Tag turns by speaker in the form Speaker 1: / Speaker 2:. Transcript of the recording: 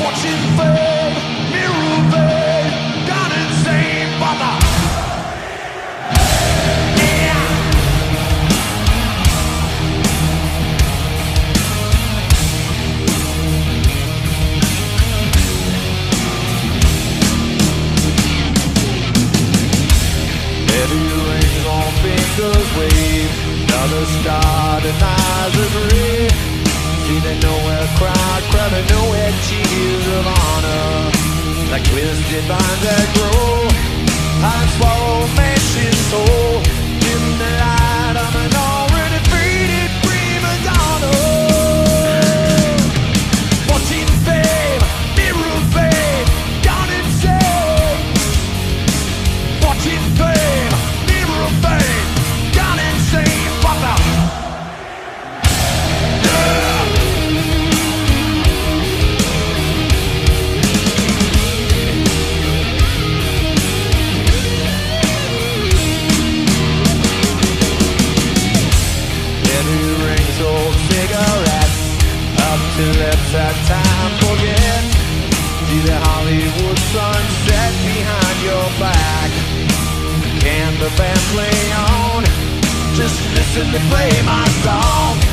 Speaker 1: Fortune, fame, mirror, insane. Yeah. Heavy on fingers Another star denies a twisted vines that grow Pine swallow man's soul lips that time forget. See the Hollywood sunset behind your back. Can the band play on? Just listen to play my song.